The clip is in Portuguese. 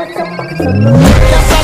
Música